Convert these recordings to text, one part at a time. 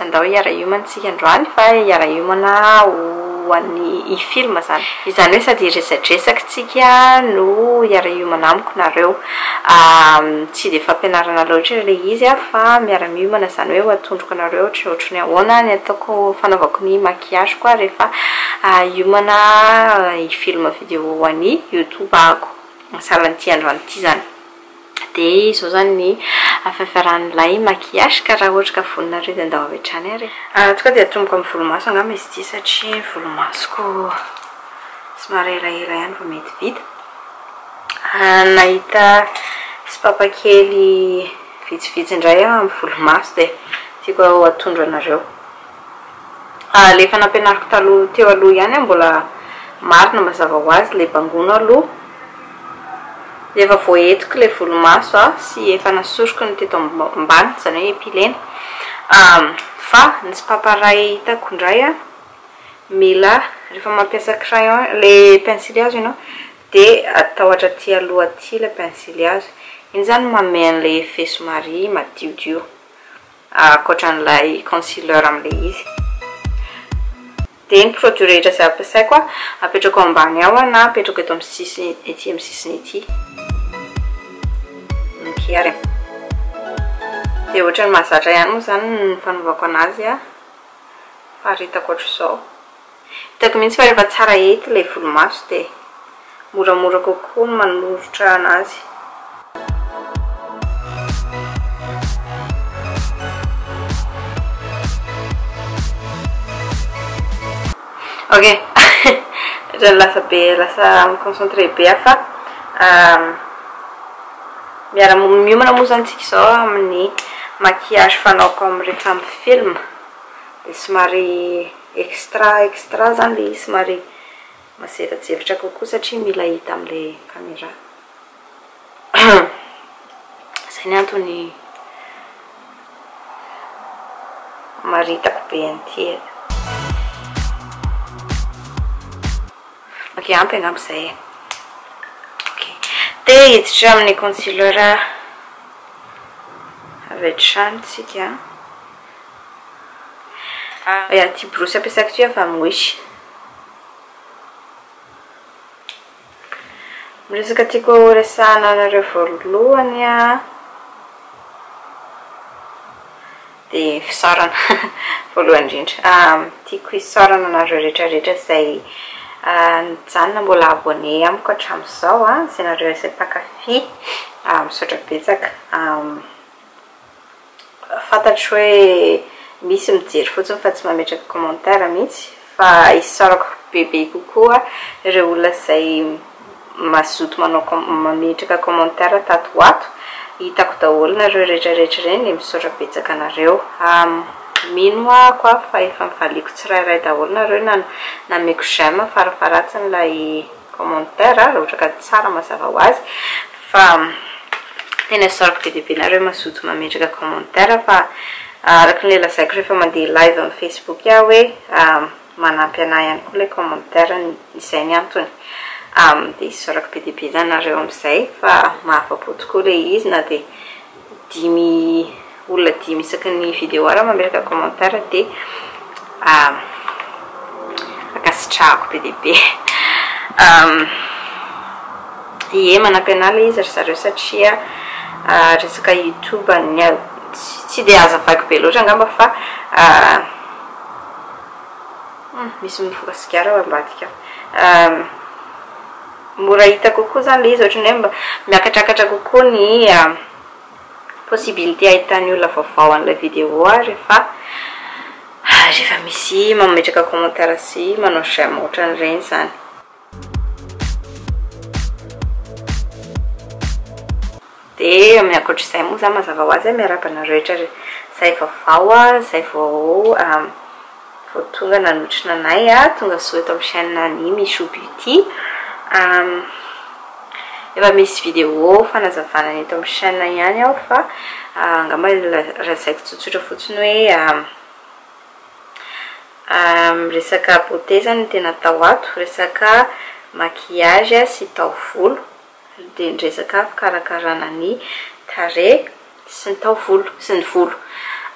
Andao hiara-hiomana isika androany fa hiara-hiomana ho an'ny film izany. Izany hoe sady hiresadresaka isika no hiara-hiomana amiko nareo. Tsy dia fampianarana loatra ilay izy fa miara-miomana izany hoe ho atondroko anareo ohatra izao ohatry ny ahoana ny ataoko fanaovako ny maquillage-ko aho rehefa hiomana hi-film video an'ny youtube-ako. Sahala an'ity androany ity izany. Dia izao izany ny fiafaran'ilay maquillage ka raha ohatra ka voninareo dia ndao avy hatrany ary e. Raha toa ka dia atomboka amin'ny volomaso angamba izy ity satria ny volomasoko somary elaela ihany vao mety vita. Nahita sopapa kely vitsivitsy indray aho amin'ny volomaso dia tiako atondro anareo. Ah le efa nampianariko taloha teo aloha ihany aho mbola marina mazava ho azy le bangono aloha le efa voaetiko le volomaso ah sy efa nasoriko ny teto ambany zany hoe epilena ah fa ny tsipapa ray hitako indray ah mila rehefa mampiasa crayon le pensily hazo ianao de atahotra aty aloha aty le pensily hazo iny zany manome an'ilay effet somary madiodio Ankoatra an'ilay concealer amin'ilay izy. Dia ny produit rehetra izay ampiasaiko an, apetrako ao ambany ao na apetrako eto amin'ny sisiny ety amin'ny sisiny ety. Ok ary. Dia ohatran'ny mahazatra ihany moa izany ny fanaovako an'azy an. Faritako ohatr'izao. Hitako mihitsy fa rehefa tsara hety ilay volomaso dia moramora kokoa ny manolotra anazy. Ok, ohatran'ny lasa be, lasa mi-concentrer be aho fa miara miomana moa izany tsika izao amin'ny maquillage fanaoko amin'ny rehefa amin'ny film dia somary Extra extra zany le izy somary mazevatzevotra kokoa satria mila hita amle camera zay ny antony maritako be an'ity e ok ampy angamba zay e ok de hiditra amin'ny concealer avy hatrany tsika Aya ty borosy ampiasako ty afa mouche. Ny resaka tiako horesahana anareo voalohany a dia fisaorana voalohany indrindra tiako hisaorana anareo rehetra rehetra izay nijanona mbola abonné amiko hatramin'izao a, izay nareo izay mpankafy misaotra betsaka. Fantatro hoe misy mijery fotsiny fa tsy mametraka commentaire mihitsy fa isaorako bebe kokoa ireo olona izay mazoto manao comment mametraka commentaire tato ho ato, hitako daholo nareo retraretra ireny, misaotra betsaka anareo. Mino aho koa fa efa valiako tsirairay daholo nareo na nomeko j'aime fara faharatsiny ilay. commentaire raha ohatra ka tsara mazava ho azy fa tena isaorako be dia be nareo mazoto mametraka commentaire fa araka ilay lazaiko rehefa mandeha live amin'ny facebook aho hoe manampy anah ihany koa ilay commentaire ny izay ny antony dia isaorako be dia be zany nareo amin'izay fa mahafa-po tokoa ilay izy na dia dimy olona dimy isaky ny vidéo raha mameraka commentaire de ankasitrahako be dia be ie manampy anah le izy ry zareo satria resaka youtube ny tsy de azavaiko be loatra angamba fa misy mifoka sigara ao ambadika mora hita kokoa izany ilay izy, ohatran'ny hoe mba miakatrakatra kokoa ny possibilité hahitan'ny olona vaovao an'ilay vidéo aho rehefa rehefa misy mametraka commentaire sy manao j'aime ohatran'ireny izany. Dia miankoatra izay moa za mazava ho azy miarahaba anareo rehetra izay vaovao izay vao vao tonga nanotrona anay tonga soa eto amin'ny chaîne an'i Michou Beauty efa misy vidéo fanazavana ny eto amin'ny chaîne ihany aho fa angamba lazaiko tsotsotra fotsiny hoe resaka beauté zany no tena atao ato resaka maquillage sy taovolo dia ny resaka fikarakarana ny tarehy sy ny taovolo sy ny volo.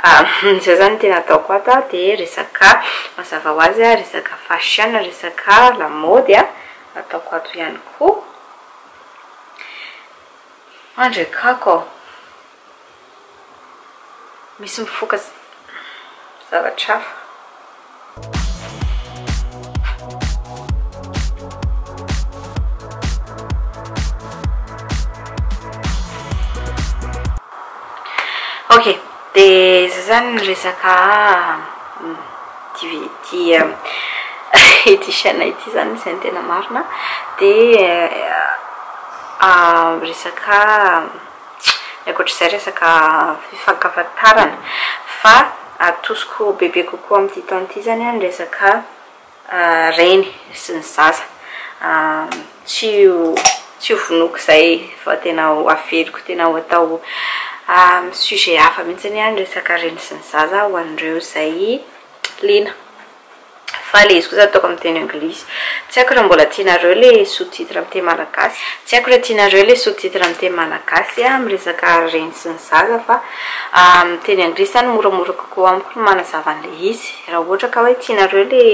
Izay izany no tena ataoko ato an, dia resaka mazava ho azy, resaka fashion, resaka lamaody an, ataoko ato ihany koa. Mandrakako aho. Misy mifoka zavatra hafa. Ok, dia izay zany ny resaka ity ity chaîne ity zany izay ny tena marina dia resaka. Tsy ny ankoatr'izay resaka fifankafantarana fa atosiko bebe kokoa amin'ity taona ity izany ny resaka reny sy ny zaza. Tsy tsy hovonoiko izay fa tena ho averiko, tena ho atao sujet hafa mihitsy ny resaka reny sy ny zaza ho an'ireo izay liana. Fa le izy kosa ataoko amin'ny teny anglisy. Tsy haiko raha mbola tianareo le sous-titre amin'ny teny malagasy. Tsy haiko raha tianareo le sous-titre amin'ny teny malagasy amin'ny resaka reny sy ny zaza fa amin'ny teny anglisy zany moramora kokoa amiko ny manazava an'le izy. Raha ohatra ka hoe tianareo le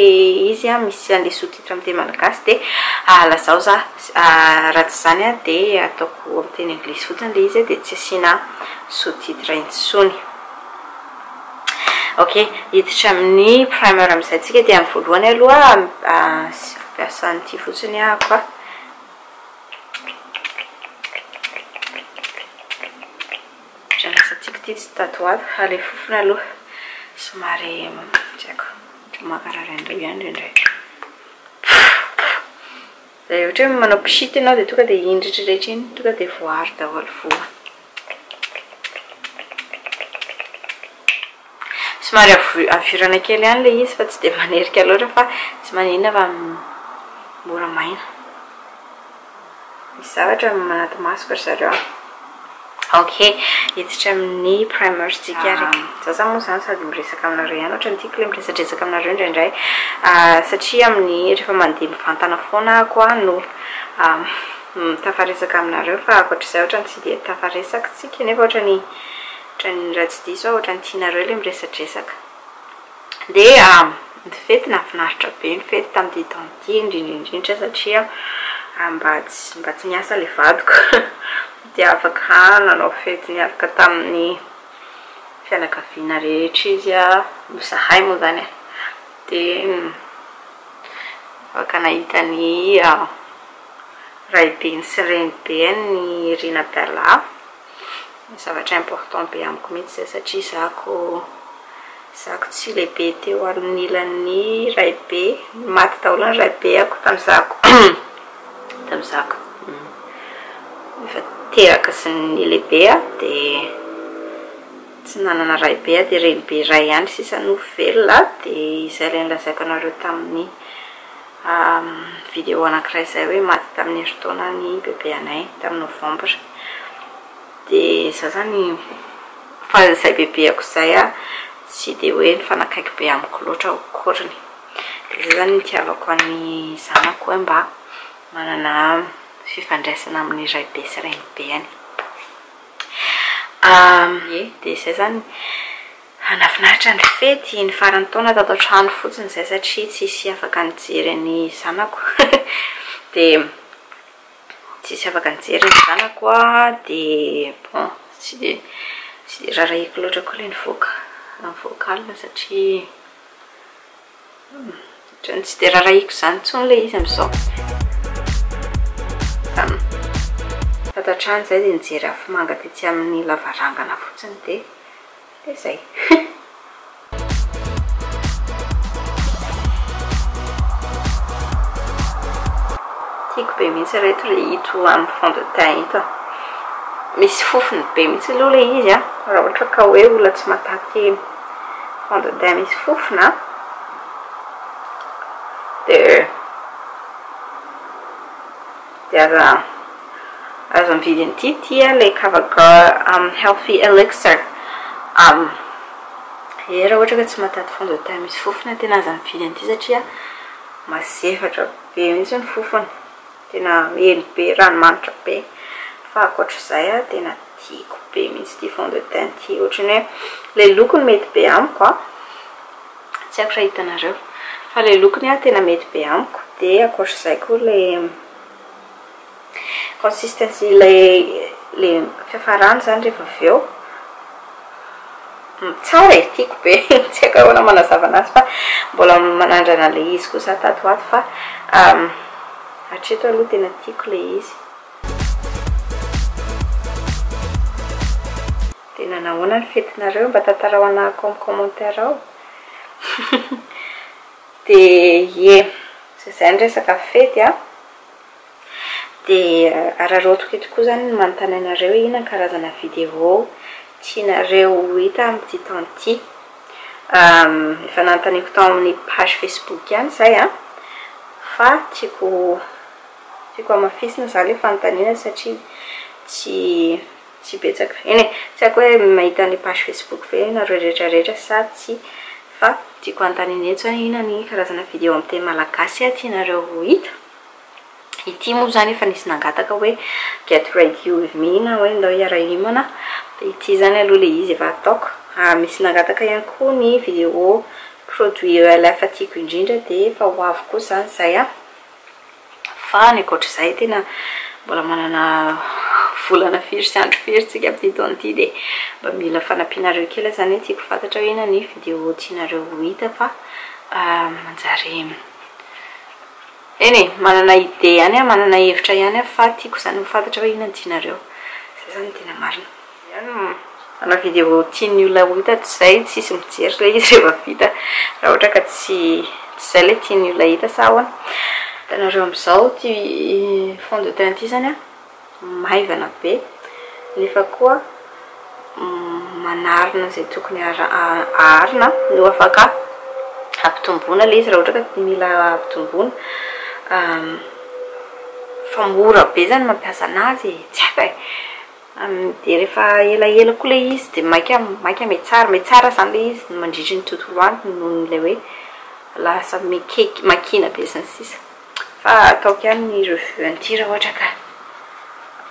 izy misy an'le sous-titre amin'ny teny malagasy dia lazao za. Raha tsy izany dia ataoko amin'ny teny anglisy fotsiny le izy dia tsy asiana sous-titre intsony. Ok, hiditra amin'ny primer amin'izay tsika dia amin'ny voalohany aloha ampiasa an'ity fotsiny ahako a. Izay lasa tiako ity tsy tato ho ato, ilay fofona aloha somary tsy haiko, mankarary an'ireo ihany indraindray. Ilay ohatra hoe manao pshit ianao dia tonga dia iny rehetrarehetra iny tonga dia voaaro daholo voa. Somary avo- avorana kely ihany ilay izy fa tsy dia manerika loatra fa tsy maninona fa mora maina. Misy zavatra manaty masoko ry zareo an. Ok, hiditra amin'ny primers tsika ary e. Za zany moa zany sady miresaka aminareo ihany ohatrany tiako le miresadresaka aminareo indraindray satria amin'ny rehefa mandeha mivantana foana ako a no tafaresaka aminareo fa ankoatr'izay ohatrany tsy dia tafaresaka tsika nefa ohatrany ohatrany raha tsy diso aho ohatrany tianareo le miresadresaka dia ny fety nahafinaritra be ny fety tamin'ity taona ity indrindra indrindra satria mba tsy mba tsy niasa le vadiko dia afaka nanao fety niaraka tamin'ny fianakaviana rehetra izy, izahay moa izany e, dia afaka nahita ny raibeny sy renibeny ny Rinabella, zavatra important be amiko mihintsy izay satria izaho ko Zako tsy lehibe teo anilany raibe maty daholo ny raibeako tamzako tamzako efa teraka sy ny lehibe a de tsy nanana raibe a de renibe iray ihany sisa no velona de izay le nilazaiko anareo taminy video anakiray zay hoe maty taminy herintaona ny bebe anay taminy novembre Dia za zany fa zay bebeako izay a tsy dia hoe nifanakaiky be amiko loatra aho akoriny dia zay zany nitiavako an'ny zanako hoe mba manana fifandraisana amin'ny raibe sy renibeny ye dia zay zany nahafinaritra ny fety ny faran'ny taona tato an-trano fotsiny zay satria tsisy afaka nijery ny zanako dia Tsisy afaka nijery ny zanako a dia bon tsy dia tsy dia rarahiako loatra koa ilay nivoaka amin'ny vocal satria ohatran'ny tsy dia rarahiako izany intsony ilay izy amin'izao. Fantatra any izay dia nijery afomanga tetsy amin'ny lavarangana fotsiny dia. Dia izay. Tiako be mihitsy reto le ito amin'ny fond de teint ito an. Misy fofony be mihitsy aloha le izy an, raha ohatra ka hoe olona tsy mataky fond de teint misy fofona an, dia Dia raha azo amidy an'ity tia ilay Cover Girl amin'ny Healthy Elixir amin'ny Ie raha ohatra ka tsy mahataty fond de teint misy fofona tena aza mividy an'ity satria mazefatra be mihitsy ny fofony tena heno be ranomanitra be fa ankoatr'izay aho tena tiako be mihitsy ity fond de teint ity ohatran'ny hoe ilay lokony mety be amiko an Tsy haiko raha hitanareo. Fa ilay lokony ah tena mety be amiko. Dia ankoatr'izay koa ilay consistency ilay fiafarany izany rehefa avy eo. Tsara e, tiako be. Tsy haiko ahoana ny manazava anazy fa mbola manandrana ilay izy koa za tato ho ato fa hatreto aloha tena tiako ilay izy. Dia nanahoana ny fetinareo? Mba tantarao anahako ao amin'ny commentaire ao. Dia ie, dia izay ny resaka fety an. Dia araraotiko eto koa izany ny manontany anareo hoe inona karazana vidéo tianareo ho hita amin'ity taona ity. Efa nanontaniako tao amin'ny page facebook ihany izay an, fa tiako tiako hamafisina izany ilay fanontaniana satria tsy Tsy betsaka. Eny e, tsy haiko hoe mahita ny page Facebook ve ianareo rehetra rehetra sa tsia fa tiako hanontaniana eto izany hoe inona ny karazana video amin'ny teny malagasy tianareo ho hita? Ity moa izany efa nisy nangataka hoe get ready with me na hoe ndao hiara-hiomana dia ity izany aloha ilay izy efa ataoko. Ary misy nangataka ihany koa ny video produits ELF tiako indrindra dia efa ho avy koa izany izay an! Fa ny ankoatra izay tena mbola manana volana firy sy andro firy tsika amin'ity taona ity dia mba mila fanampianareo kely aho izany hoe tiako fantatra hoe inona ny vidéo tianareo ho hita fa manjary eny e manana idée ihany aho manana hevitra ihany aho fa tiako izany ho fantatra hoe inona ny tianareo izay izany no tena marina Manao vidéo tian'ny olona ho hita tsy izay, tsisy mijery ilay izy rehefa vita raha ohatra ka tsy izay ilay tian'ny olona hita sa ahoana? Hitanareo amin'izao ity fond de teint ity izany an, maivana be nefa koa manarina izay tokony aharina no afaka ampitomboina ilay izy raha ohatra ka mila ampitomboina fa mora be izany mampiasa an'azy e! tsy haiko e! Dia rehefa elaela koa ilay izy dia maika maika mihatsara mihatsara izany ilay izy mandritry ny tontolo andro noho ny ilay hoe lasa mikeky makiana be sy ny sisa fa ataoko ihany ny revue an'ity raha ohatra ka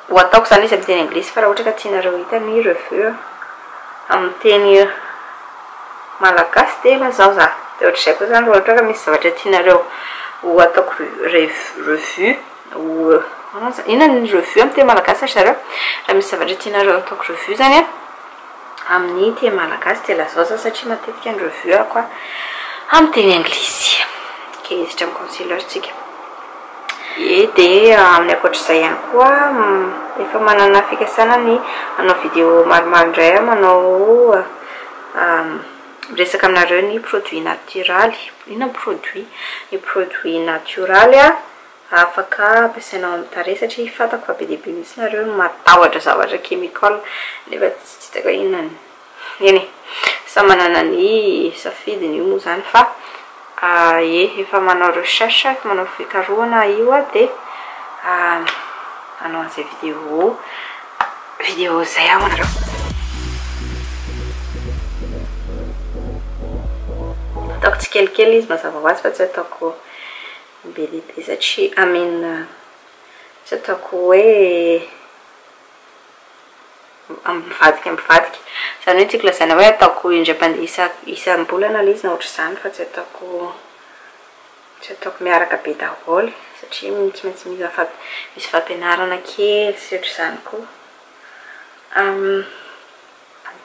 ho ataoko izany izy amin'ny teny anglisy fa raha ohatra ka tianareo hita ny revue amin'ny teny malagasy dia lazao za dia ohatr'izay koa izany raha ohatra ka misy zavatra tianareo ho ataoko revue Inona ny revue amin'ny teny malagasy ry zareo? Raha misy zavatra tianareo hataoko revue izany an, amin'ny teny malagasy dia lazao za satria matetika ny revue-ako amin'ny teny anglisy. Kely hiditra amin'ny conseil heure-tsika. Ie, dia amin'ny ankoatra izay ihany koa, efa manana fikasana ny hanao video maromaro indray aho manao miresaka aminareo ny produits natioraly. Inona ny produits? Ny produits natioraly an. Afaka ampiasainao amin'ny tarehy satria fantako fa be dia be mihitsy nareo no matahotra zavatra chemical nefa tsy hitako hoe inona ny eny e! samy manana ny safidiny io moa zany fa ie efa manao recherche efa manao fikarohana io aho dia hanao an'izay video video izay aho ho anareo. Ataoko tsikelikely izy mazava ho azy fa tsy ataoko Mbelebezatry Amin Tsy ataoko hoe mivadika mivadika izany hoe tiako lazaina hoe ataoko indray mpandeha isam-bolana ilay izy na ohatr'izany fa tsy ataoko tsy ataoko miaraka be daholo satria tsy maintsy mila misy fampianarana kely sy ohatr'izany koa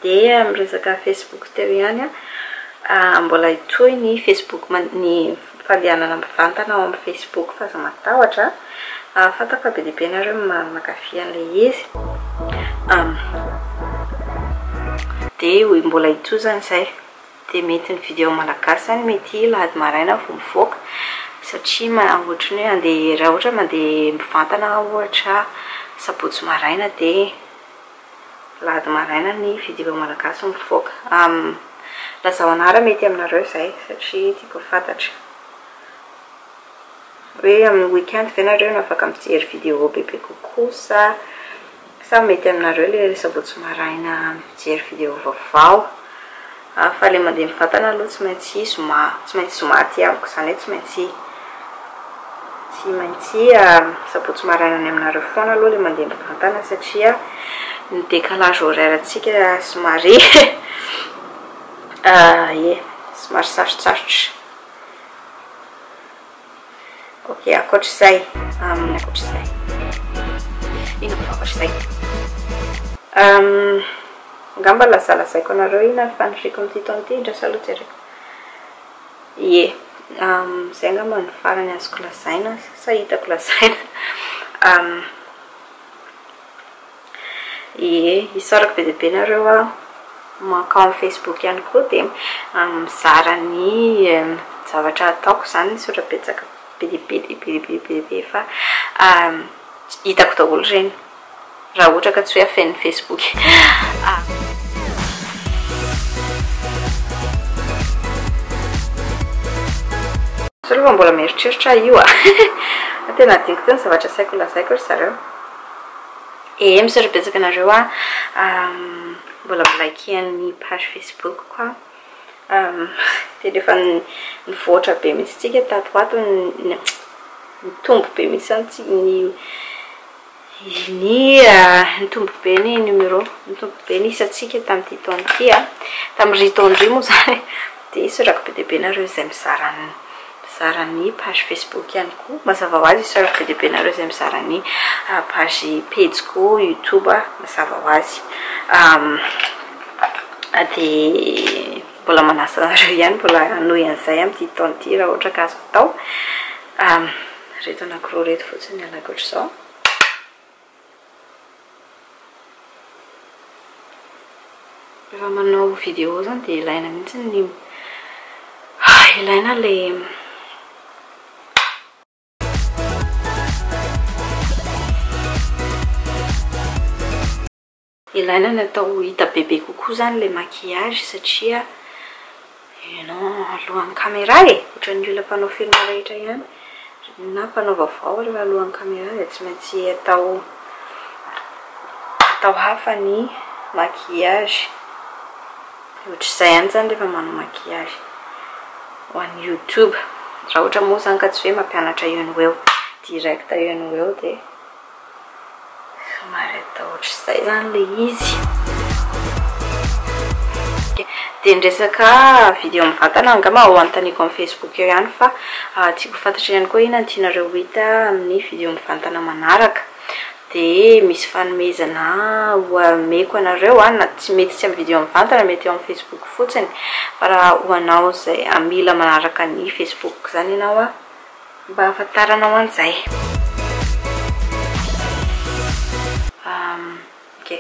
Dia amin'ny resaka Facebook teo ihany an, mbola hitohy ny Facebook ny fandehanana mivantana ao amin'ny Facebook fa aza matahotra an, fantako fa be dia be ianareo no mankafy an'ilay izy, dia ho mbola hitohy izany izay, dia mety ny video malagasy izany mety alahady maraina vao mivoaka satria ohatry ny hoe andeha raha ohatra hoe mandeha mivantana aho ohatra sabotsy maraina dia. Alahady maraina ny Vidéo Malagasy mivoaka. Lazao anah raha mety aminareo izay satria tiako ho fantatra. Hoe amin'ny week-end ve nareo no afaka mijery vidéo bebe kokoa sa sa mety aminareo ilay sabotsy maraina mijery vidéo vaovao? Ary fa ilay mandeha ny vatana aloha tsy maintsy zoma, tsy maintsy zoma aty amiko, izany hoe tsy maintsy, tsy maintsy sabotsy maraina any aminareo foana aloha ilay mandeha ny vatana satria ny décalage horaire antsika somary ie, somary sarotsarotra. Ok, ankoatr'izay. Um, ankoatr'izay. Ino koa ankoatr'izay? Um, ngamba lazalazaiko anareo ina ny faniriako amin'ity taona ity, indrasa aloha jereko. Ie, um, zay ngamba ny farany azoko lazaina, sa hitako lazaina. Um, Ie, isaorako be dia be nareo a! Mankao amin'ny Facebook ihany koa dia mizara ny zavatra ataoko izany, misaotra betsaka be dia be dia be dia be dia be fa hitako daholo ireny raha ohatra ka tsy hoe afenin' ny Facebook e! Sao aloha fa mbola mieritreritra aho io a! Tena hadinoko teo ny zavatra asaiko holazaiko ry zareo. Ehe misaotra betsaka anareo an, mbola mi-liken'ny page Facebook-ko an, tena efa nivoatra be mihitsy tsika tato ho ato, nitombo be mihitsy zany tsika ny nitombo be ny numéro, nitombo be ny isantsika tamin'ity taona ity an, tamin'iry taona iry moa zany, dia sorako be dia be nareo izay mizara ny. Mizara ny page Facebook ihany koa mazava ho azy i sœur be dia be nareo izay mizara ny page pejiko youtube mazava ho azy dia mbola manasa anareo ihany mbola hanohy an'izay amin'ity taona ity raha ohatra ka azoko atao ireto anankiroa ireto fotsiny ny alako ohatr'izao Rehefa manao vidéo zany dia ilaina mihitsy ny ilaina le Ilaina ny atao ho hita bebe kokoa izany ilay maquillage satria ianao alohan'ny camera e! Ohatran'ny olona mpanao film rehetra ihany na mpanao vaovao ary raha alohan'ny camera dia tsy maintsy atao atao hafa ny maquillage. Ohatr'izay ihany izany rehefa manao maquillage ho an'ny youtube. Raha ohatra moa izany ka tsy hoe mampianatra eo no eo, direct eo no eo dia. Somary atao ohatr'izay izany ilay izy. Dia ny resaka video amin'ny vatana angamba ho anontaniako amin'ny Facebook eo ihany fa tiako ho fantatra ihany koa inona no tianareo ho hita amin'ny video mivantana manaraka. Dia misy fanomezana omeko anareo an, na tsy mety tsy amin'ny video mivantana, mety eo amin'ny Facebook fotsiny fa raha ho anao izay mila manaraka ny Facebook-ko izany ianao an. Mba ahafantaranao an zay. Ok,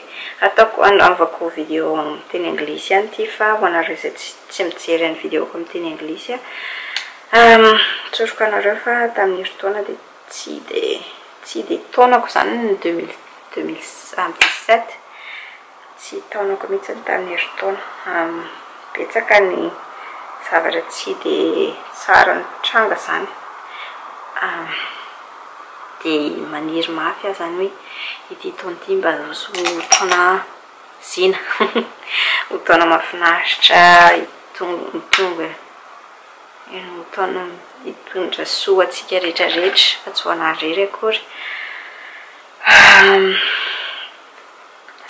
ataoko anaovako video amin'ny teny anglisy ihany ity fa ho anareo izay tsy mijery ny videoko amin'ny teny anglisy an, tsoriko anareo fa tamin'ny herintaona dia tsy dia tsy dia taonako izany ny deux mille dix sept Tsy hitaonako mihitsy ny tany herintaona. Betsaka ny zavatra tsy dia tsara nitranga izany. Dia maniry mafy aho izany hoe ity taona ity mba ho taona zina, ho taona mahafinaritra, hitombo, ho taona hitondra soa ho antsika rehetra rehetra fa tsy ho anà irery akory.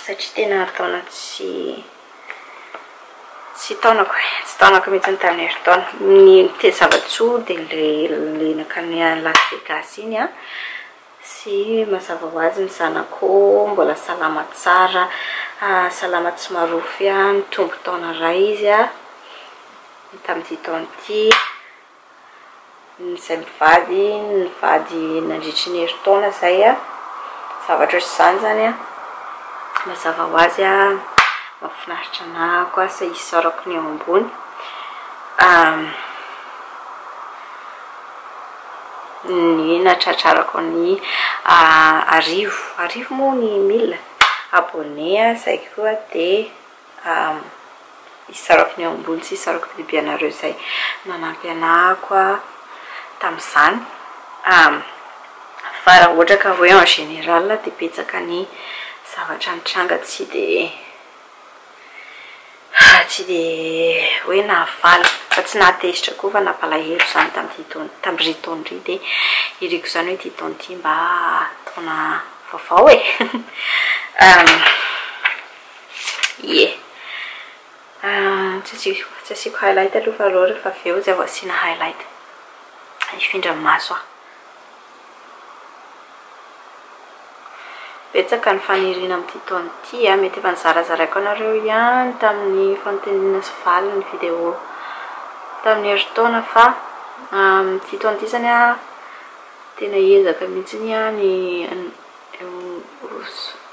satria tena taona tsy tsy taonako e, tsy taonako mihitsy ny tamin'ny herintaona. Ny mitety zava-tsoa dia ilay nankany Las Vegas iny an, sy mazava ho azy ny zanako mbola salama tsara, salama tsy marofy, nitombo taona iray izy tamin'ity taona ity. izay mivady nivady nandritry ny herintaona izay zavatra ohatr'izany izany an, mazava ho azy mahafinaritra anahy ko asa isaorako ny eo ambony ny nahatratrarako ny arivo, arivo moa ny mille abonné zay koa dia. Hisarako ny eo ambony sy hisarako ny biby anareo izay nanampy anako tamin'izany. Fa raha ohatra ka hoe en général dia betsaka ny zavatra nitranga tsy dia tsy dia hoe nahavaly fa tsy nahatezitra koa fa nampalahelo izany tamin'ity taona tamin'irỳ taona irỳ dia iriko izany hoe ity taona ity mba taona vaovao e! Ie. Tsy asiako highlight aloha fa aleo rehefa avy eo izay vao asiana highlight. Hifindra maso aho. Betsaka ny faniriana amin'ity taona ity an! Mety efa nizarazaraiko anareo ihany tamin'ny fanontaniana sy valiny video tamin'ny herintaona fa amin'ity taona ity izany an, tena hiezaka mihitsy ny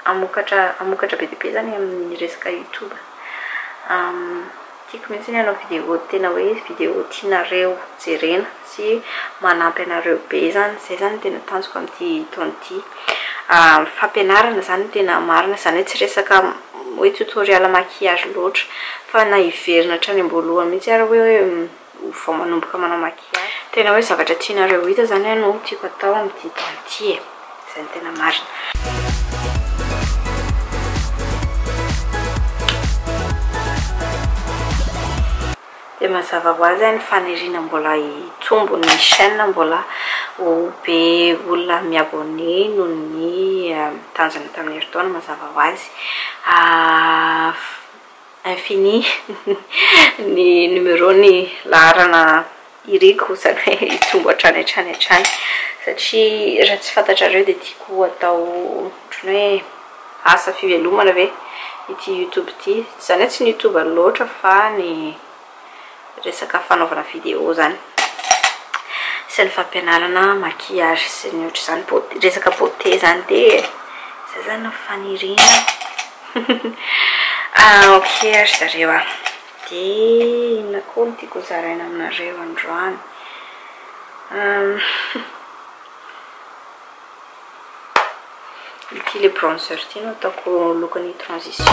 hamokatra hamokatra be dia be zany amin'ny resaka youtube a tiako mihitsy ny hanao vidéo tena hoe vidéo tianareo jerena sy manampy anareo be zany zay zany tena tanjoko amin'ity taona ity fampianarana zany tena marina zany hoe tsy resaka hoe totorial maquillage loatra fa na hiverina hatrany am-boalohany mihitsy ary hoe vao manomboka manao maquillage. Tena hoe zavatra tianareo ho hita zany no tiako atao amin'ity taona ity e! Izay no tena marina. Dia mazava ho azy ny faniriana mbola hitombo ny chaîne, mbola ho be olona mi abonné noho ny tanjona tamin'ny herintaona mazava ho azy. infini ny numéro ny laharana iriko izany hoe hitombo hatrany hatrany hatrany satria raha tsy fantatrareo dia tiako hatao ohatran'ny hoe asa fivelomana ve ity youtube ity, izany hoe tsy ny youtube loatra fa ny resaka fanaovana vidéo zany sy ny fampianarana maquillage sy ny ohatra zany beauté resaka beauté zany de zay zany no faniriana ah ok ry zareo ah de inona koa no tiako hozaraina aminareo androany Ity ilay bronzer ity no ataoko lokon'ny transition.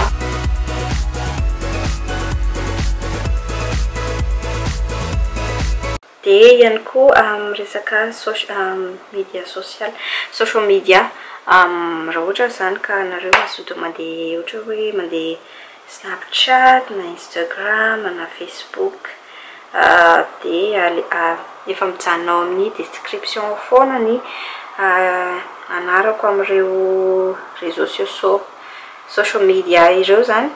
Dia ihany koa amin'ny resaka media sosialy, social media. Raha ohatra izany ka nareo mazoto mandeha ohatra hoe mandeha Snapchat na Instagram na Facebook dia efa mijanona ao amin'ny description ao foana ny anarako amin'ireo réseaux sociaux, social media ireo izany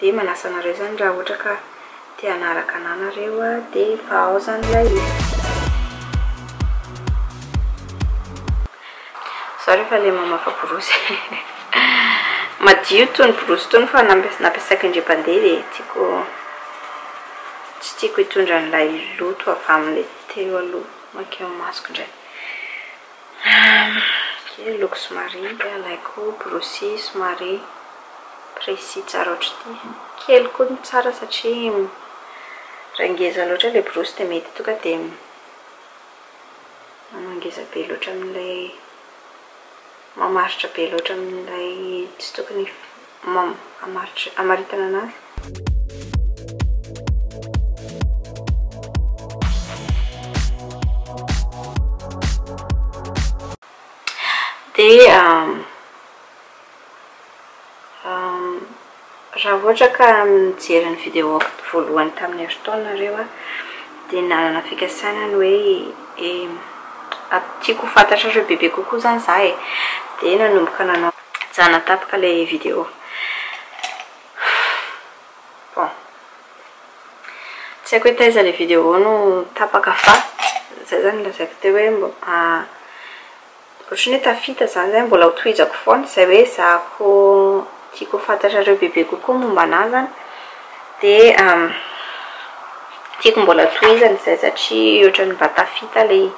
dia manasa anareo izany raha ohatra ka Te hanaraka anah nareo a de efa ao zany ilay izy. Zao re efa le mamafa borosy madio tony borosy tony fa nampiasaiko indray mpandeha de tiako tsy tiako hitondra an'ilay loto avy aminy teo aloha makeo masoko indray. Ny loko somary alaiko brousse somary précis tsara ohatr'ity. Kely koa no tsara satria raha ngeza loatra ilay brousse dia mety tonga dia mangeza be loatra amin'ilay, mamaritra be loatra amin'ilay tsy tokony mam amaritra amaritana anazy. Dia raha ohatra ka nijery ny vidéo voalohany tamin'ny herintaona nareo dia nanana fikasana ny hoe tiako ho fantatrareo bebe kokoa zany za e dia nanomboka nanao Mijanona tapaka ilay vidéo. Bon. Tsy haiko hoe taiza ilay vidéo no tapaka fa izay izany nilazaiko teo hoe ohatran'ny hoe tafita izany izay mbola ho tohizako foana izay hoe zahako tiako ho fantatrareo bebe kokoa momba anà izany. Dia tiako mbola tohizana izay satria ohatran'ny mba tafita ilay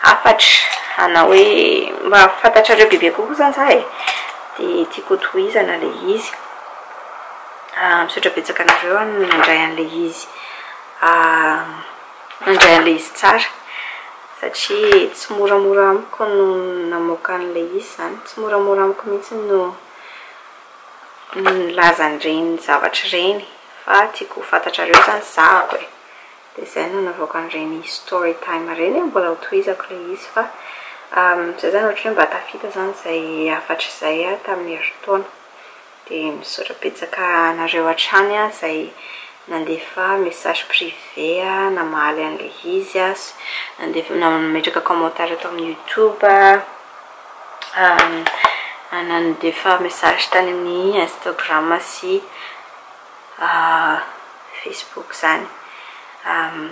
hafatra ana hoe mba hahafantatrareo bebe kokoa izany za e. Dia tiako ho tohizana ilay izy. Misaotra betsaka anareo nandray an'ilay izy nandray an'ilay izy tsara satria tsy moramora amiko no namoaka an'ilay izy izany. Tsy moramora amiko mihitsy no Nilaza an'ireny zavatra ireny fa tiako ho fantatrareo izany zahako e! Dia izay no navoakan'ireny story time ireny e! Mbola hotohizako ilay izy fa izay izany ohatran'ny hoe mba tafita izany izay hafatra izay tamin'ny herintaona. Dia misaotra betsaka anareo hatrany izay nandefa message privé namaly an'ilay izy, nametraka commentaire tao amin'ny youtube. Nandefa message tany amin'ny Instagram sy Facebook zany.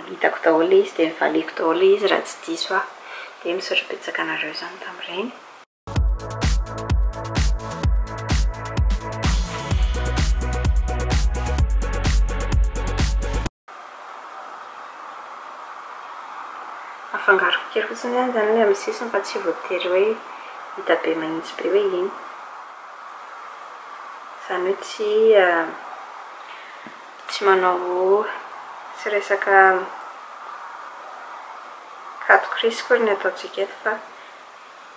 Hitako daholo le izy de nivaliako daholo le izy raha tsy diso aho. De misaotra betsaka anareo zany tamin'ireny. Afangaroko kely fotsiny ihany izany ilay amin'ny sisiny fa tsy voatery hoe hita be mahitsy be hoe iny. Izany hoe tsy tsy manao tsy resaka katikoriso akory ny ataontsika eto fa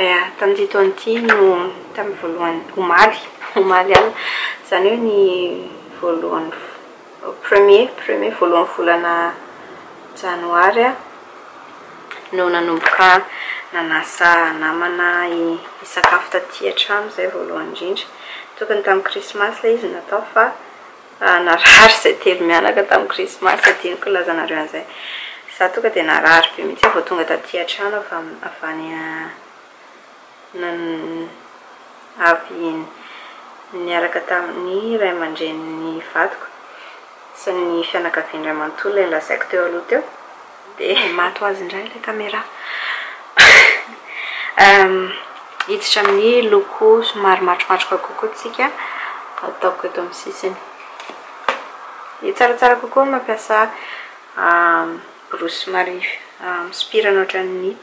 Aya, tamin'ity taona ity no tamin'ny voalohany, omaly, omaly alina, izany hoe ny voalohany premier, premier voalohan'ny volana janoary aho no nanomboka nanasa namana hisakafo taty an-trano izay voalohany indrindra. Tokony tamin'ny krismasy ilay izy no natao fa. Raha narary izay telo mianaka tamin'ny krismasy adinoko ny lazanareo an'izay. Za tonga dia narary be mihitsy aho vao tonga taty an-trano avy amin'ny avy any nan avy niaraka tamin'ny ray aman-drenin'ny vadiko sy ny fianakaviany ray manontolo ilay nolazaiko teo aloha teo. Dia maty ho azy indray ilay caméra. Hiditra amin'ny loko somary matromatroka kokoa tsika ataoko eto amin'ny sisiny. Dia tsaratsara kokoa ny mampiasa borosy somary misopirana ohatran'ny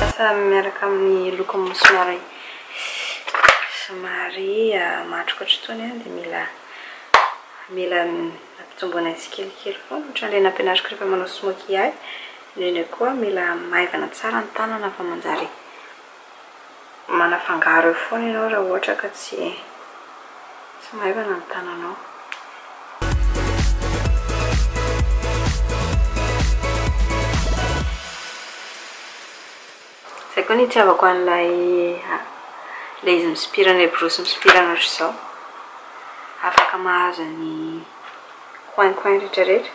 Lasa miaraka amin'ny lokon'ny mosoara iny. Somary matroka otrtony an, dia mila mila ampitomboina tsikelikely foana ohatran'ilay nampianariko rehefa manao smoothie ahy, indrindra koa mila maivana tsara ny tanana fa manjary Manafangaro eo foana ianao raha ohatra ka tsy tsy maivana ny tananao. Izay koa ny itiavako an'ilay ilay izy misopirana, ilay borosy misopirana ohatr'izao. Afaka mahazo ny coin coin rehetra rehetra.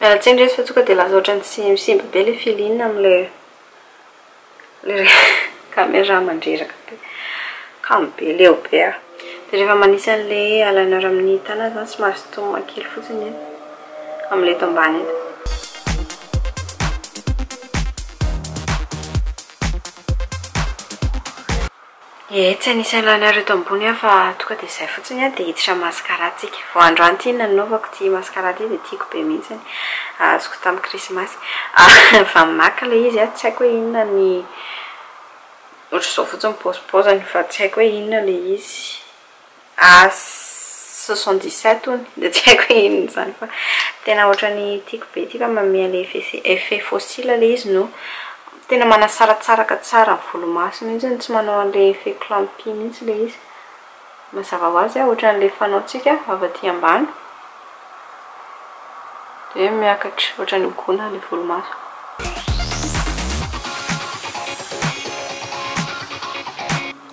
Miala tsiny reto fa tonga dia lasa ohatran'ny tsy misimba be ilay feeling amin'ilay ilay caméra mandreraka be. Kamo be, leo be aho. Dia rehefa manisy an'ilay eyeliner amin'ny tanana izany somary sintomina kely fotsiny iny, amin'ilay eto ambany eto. Ee, tsy hanisy an'ilànareo eto ambony aho fa toka dia izay fotsiny an, dia hiditra mascara tsika. Vao androany ity nanaovako ity mascara ity dia tiako be mihitsiny. Azoko tamin'ny krismasy. Vamac ilay izy an, tsy haiko hoe inona ny, ohatr'izao fotsiny ny paozipaoziny fa tsy haiko hoe inona ilay izy. As soixante dix sept hono dia tsy haiko hoe inona izany fa tena ohatran'ny tiako be ity fa manome an'ilay effet effet fossile ilay izy no tena manasaratsaraka tsara ny volomaso mihitsy no tsy manao an'ilay effet clumpy mihitsy ilay izy. Mazava ho azy an, ohatran'ilay fanaontsika avy aty ambany dia miakatra ohatran'ny gona ilay volomaso.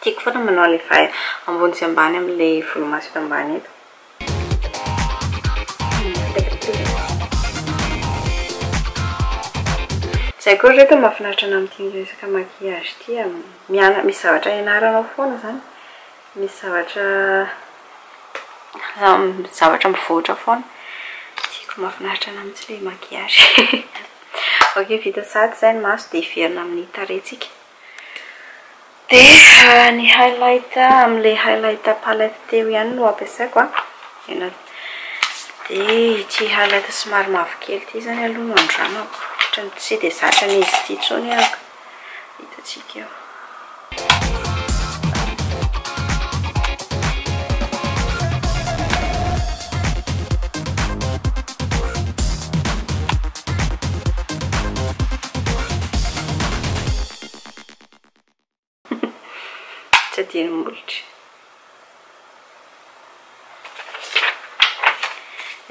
Tiako foana manao an'ilay vary ambony sy ambany amin'ilay volomaso eto ambany eto. Izay koa ry reto mahafinaritra anà amin'ity resaka maquillage ity a. Miana- misy zavatra ianaranao foana izany. Misy zavatra zavatra mivoatra foana. Tiako, mahafinaritra anà mihitsy ilay maquillage. Ok, vita sahady izay ny maso dia hiverina amin'ny tarehintsika. Dia ny highlight amin'ilay highlight palette teo ihany no ampiasaiko an. Ianareo. Dia ity highlight somary mavokely ity izany aloha no andramako. Ohatran'ny tsy dia zatra an'izy ity intsony aho ka. Hitantsika eo. Tsy adino molotra.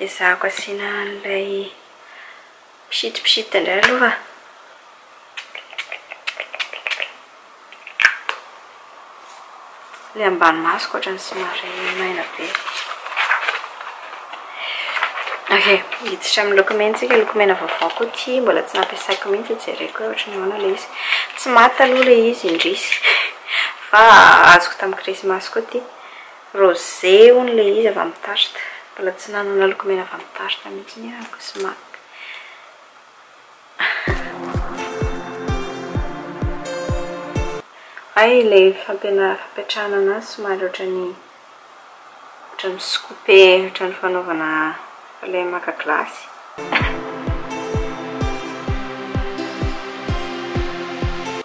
Ezahako asiana an'ilay psitipsity indray aloha. Ilay ambany masoko ohatran'ny somary maina be. Ok, hiditra amin'ny loko mena tsika, loko mena vaovao koa ity, mbola tsy nampiasaiko mihitsy, jereko hoe ohatran'ny ahoana ilay izy. Tsy maty aloha ilay izy indrisy, fa azoko tamin'ny krismasy koa ity. Rose hono ilay izy avy amin'ny Tarte, mbola tsy nanana loko mena avy amin'ny Tarte mihitsy aho, koa tsy maty. Hay ilay fampiana fampiatrahana an'azy somary ohatran'ny ohatran'ny scoope ohatran'ny fanaovana ilay maka glace.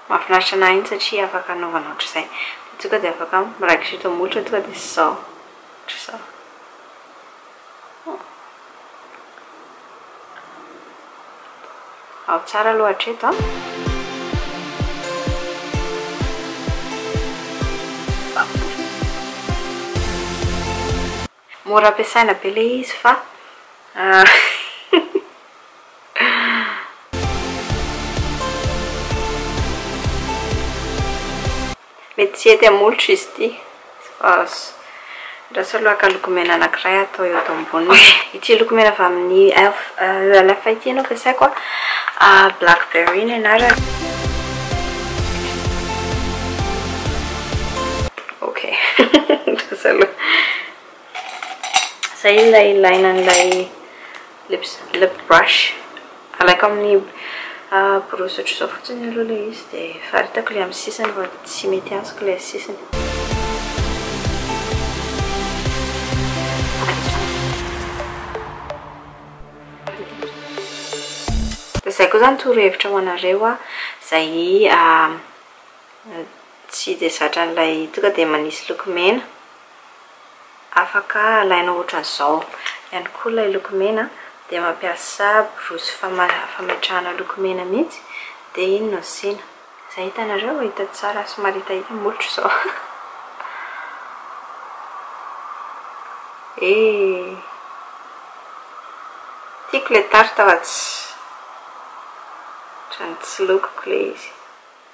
Mahafinaritra an'ahy iny satria afaka anaovana ohatr'izay. Dia tonga dia afaka miraikitra eto amin'ny molotra tonga dia izao. Ohatr'izao. Ao tsara aloha hatreto an! Mora ampiasaina be ilay izy fa Mety tsy hety hamolotra izy ity As. Andraso aloha ka lokomena anankiray atao eo amboniny. Ity lokomena avy amin'ny ELF ity no ampiasaiko a. Black Berry ny anarany. Ok. Andraso aloha. Izay ilay ilaina an'ilay lips lip brush. Alaiko amin'ny borosy ohatr'izao fotsiny aloha ilay izy dia faritako ilay amin'ny sisiny vao tsy mety azoko ilay sisiny. Izay koa izany torohevitra ho anareo izay Tsy dia zatra an'ilay tonga dia manisy loko mena. Afaka alainao ohatran'izao ihany koa ilay loko mena dia mampiasa borosy fametrahana loko mena mihitsy dia iny no asiana. Izay hitanareo? Hita tsara, somary hita hita ny molotro izao. Eh! Tiako ilay tarte fa tsy, ohatran'ny tsy lokoko ilay izy.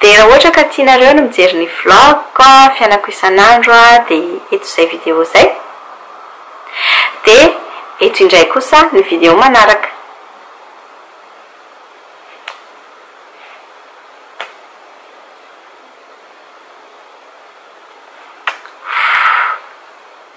Dia raha ohatra ka tianareo ny mijery ny vlog-ko fiainako isan'andro dia eto izay video izay. Dia eto indray kosa ny video manaraka.